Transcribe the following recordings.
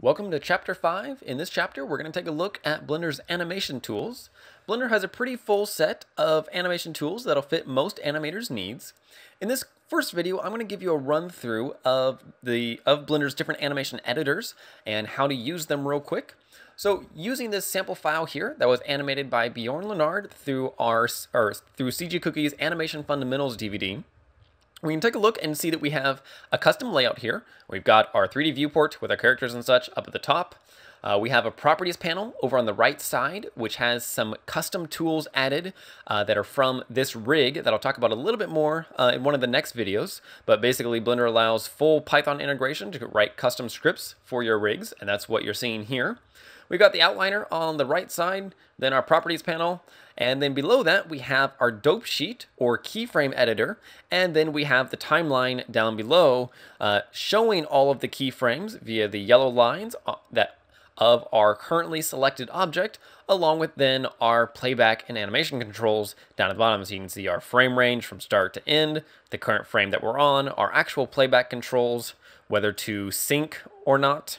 Welcome to Chapter 5. In this chapter, we're going to take a look at Blender's animation tools. Blender has a pretty full set of animation tools that'll fit most animators' needs. In this first video, I'm going to give you a run through of, the, of Blender's different animation editors and how to use them real quick. So using this sample file here that was animated by Bjorn Leonard through our or through CG Cookie's Animation Fundamentals DVD, we can take a look and see that we have a custom layout here. We've got our 3D viewport with our characters and such up at the top. Uh, we have a properties panel over on the right side, which has some custom tools added uh, that are from this rig that I'll talk about a little bit more uh, in one of the next videos. But basically, Blender allows full Python integration to write custom scripts for your rigs, and that's what you're seeing here. We've got the outliner on the right side, then our properties panel, and then below that we have our dope sheet or keyframe editor, and then we have the timeline down below uh, showing all of the keyframes via the yellow lines uh, that of our currently selected object, along with then our playback and animation controls down at the bottom. So you can see our frame range from start to end, the current frame that we're on, our actual playback controls, whether to sync or not,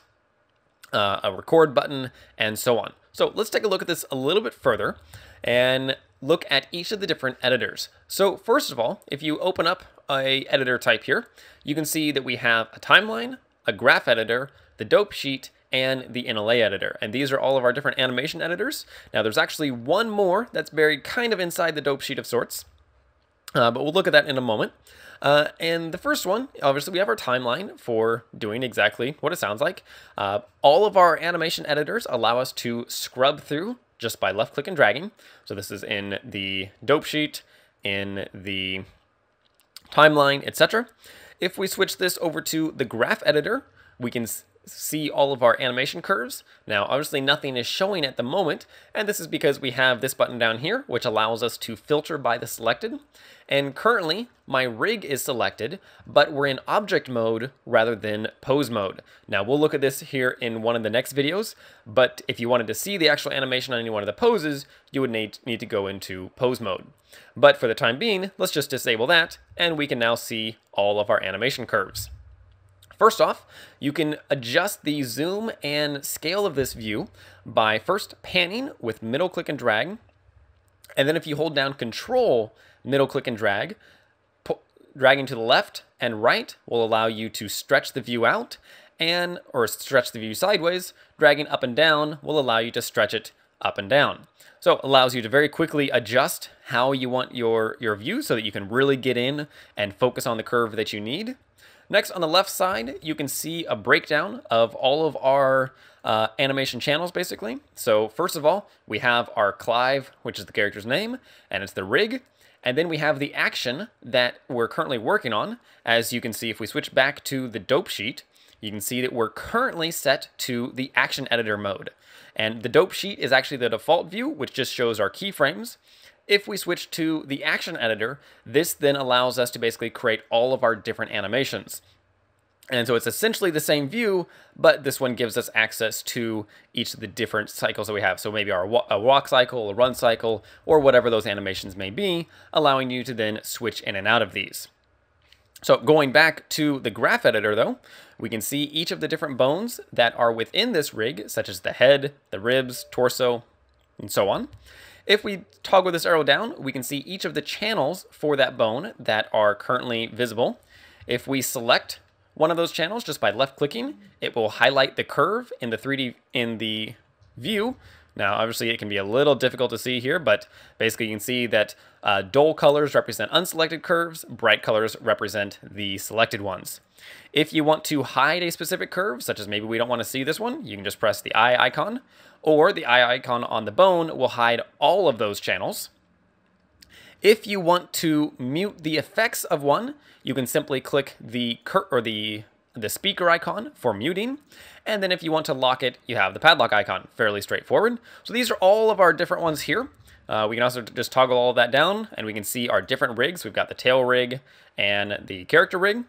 uh, a record button, and so on. So let's take a look at this a little bit further and look at each of the different editors. So first of all, if you open up a editor type here, you can see that we have a timeline, a graph editor, the dope sheet, and the NLA editor. And these are all of our different animation editors. Now there's actually one more that's buried kind of inside the dope sheet of sorts, uh, but we'll look at that in a moment. Uh, and the first one, obviously, we have our timeline for doing exactly what it sounds like. Uh, all of our animation editors allow us to scrub through just by left click and dragging. So this is in the dope sheet, in the timeline, etc. If we switch this over to the graph editor, we can see all of our animation curves. Now, obviously nothing is showing at the moment, and this is because we have this button down here, which allows us to filter by the selected. And currently, my rig is selected, but we're in object mode rather than pose mode. Now, we'll look at this here in one of the next videos, but if you wanted to see the actual animation on any one of the poses, you would need, to go into pose mode. But for the time being, let's just disable that, and we can now see all of our animation curves. First off, you can adjust the zoom and scale of this view by first panning with middle click and drag. And then if you hold down control, middle click and drag, dragging to the left and right will allow you to stretch the view out and or stretch the view sideways. Dragging up and down will allow you to stretch it up and down. So it allows you to very quickly adjust how you want your, your view so that you can really get in and focus on the curve that you need. Next, on the left side, you can see a breakdown of all of our uh, animation channels, basically. So first of all, we have our Clive, which is the character's name, and it's the rig. And then we have the action that we're currently working on. As you can see, if we switch back to the dope sheet, you can see that we're currently set to the action editor mode. And the dope sheet is actually the default view, which just shows our keyframes. If we switch to the action editor, this then allows us to basically create all of our different animations. And so it's essentially the same view, but this one gives us access to each of the different cycles that we have. So maybe our a walk cycle, a run cycle, or whatever those animations may be, allowing you to then switch in and out of these. So going back to the graph editor though, we can see each of the different bones that are within this rig, such as the head, the ribs, torso, and so on. If we toggle this arrow down, we can see each of the channels for that bone that are currently visible. If we select one of those channels just by left clicking, it will highlight the curve in the 3D in the view. Now, obviously, it can be a little difficult to see here, but basically you can see that uh, dull colors represent unselected curves, bright colors represent the selected ones. If you want to hide a specific curve, such as maybe we don't want to see this one, you can just press the eye icon or the eye icon on the bone will hide all of those channels. If you want to mute the effects of one, you can simply click the or the the speaker icon for muting. And then if you want to lock it, you have the padlock icon, fairly straightforward. So these are all of our different ones here. Uh, we can also just toggle all that down and we can see our different rigs. We've got the tail rig and the character rig.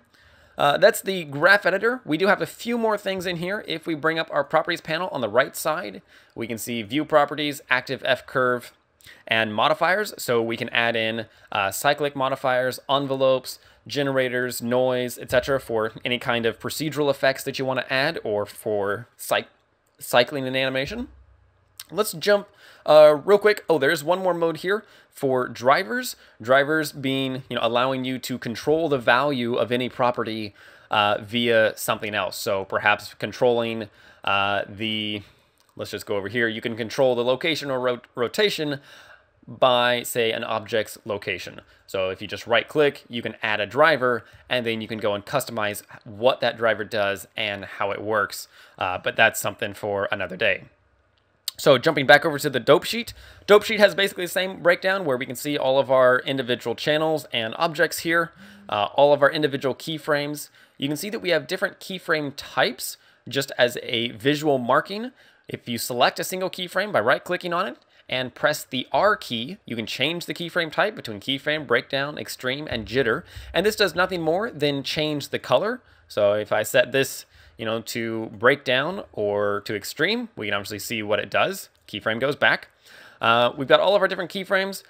Uh, that's the graph editor. We do have a few more things in here. If we bring up our properties panel on the right side, we can see view properties, active F curve, and modifiers. So we can add in uh, cyclic modifiers, envelopes, generators, noise, etc. for any kind of procedural effects that you want to add or for cyc cycling an animation. Let's jump uh, real quick. Oh, there's one more mode here for drivers. Drivers being, you know, allowing you to control the value of any property uh, via something else. So perhaps controlling uh, the, let's just go over here. You can control the location or rot rotation by, say, an object's location. So if you just right click, you can add a driver and then you can go and customize what that driver does and how it works. Uh, but that's something for another day. So jumping back over to the dope sheet, dope sheet has basically the same breakdown where we can see all of our individual channels and objects here, uh, all of our individual keyframes. You can see that we have different keyframe types just as a visual marking. If you select a single keyframe by right clicking on it and press the R key, you can change the keyframe type between keyframe, breakdown, extreme, and jitter. And this does nothing more than change the color. So if I set this you know, to breakdown or to extreme, we can obviously see what it does. Keyframe goes back. Uh, we've got all of our different keyframes.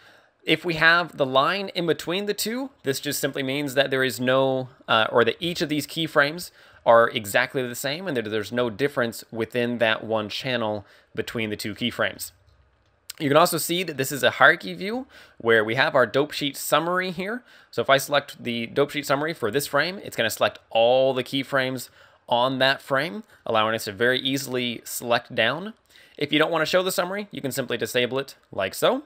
If we have the line in between the two, this just simply means that there is no, uh, or that each of these keyframes are exactly the same and that there's no difference within that one channel between the two keyframes. You can also see that this is a hierarchy view where we have our dope sheet summary here. So if I select the dope sheet summary for this frame, it's going to select all the keyframes on that frame, allowing us to very easily select down. If you don't want to show the summary, you can simply disable it like so.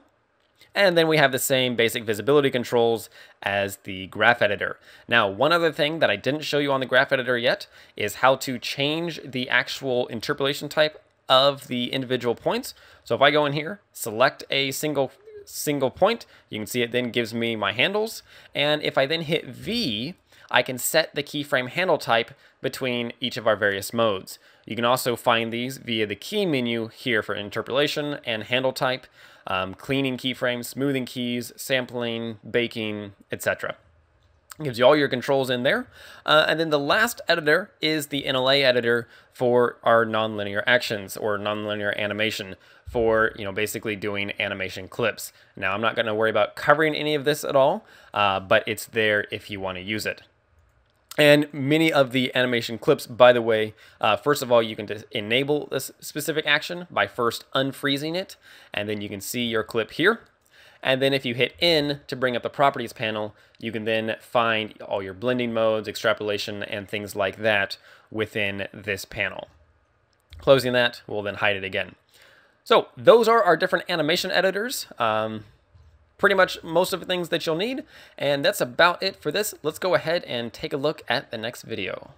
And then we have the same basic visibility controls as the graph editor. Now, one other thing that I didn't show you on the graph editor yet is how to change the actual interpolation type of the individual points. So if I go in here, select a single single point, you can see it then gives me my handles. And if I then hit V, I can set the keyframe handle type between each of our various modes. You can also find these via the key menu here for interpolation and handle type, um, cleaning keyframes, smoothing keys, sampling, baking, etc. Gives you all your controls in there. Uh, and then the last editor is the NLA editor for our nonlinear actions or nonlinear animation for, you know, basically doing animation clips. Now, I'm not going to worry about covering any of this at all, uh, but it's there if you want to use it. And many of the animation clips, by the way, uh, first of all, you can enable this specific action by first unfreezing it, and then you can see your clip here. And then if you hit N to bring up the properties panel, you can then find all your blending modes, extrapolation, and things like that within this panel. Closing that, we'll then hide it again. So those are our different animation editors. Um, pretty much most of the things that you'll need. And that's about it for this. Let's go ahead and take a look at the next video.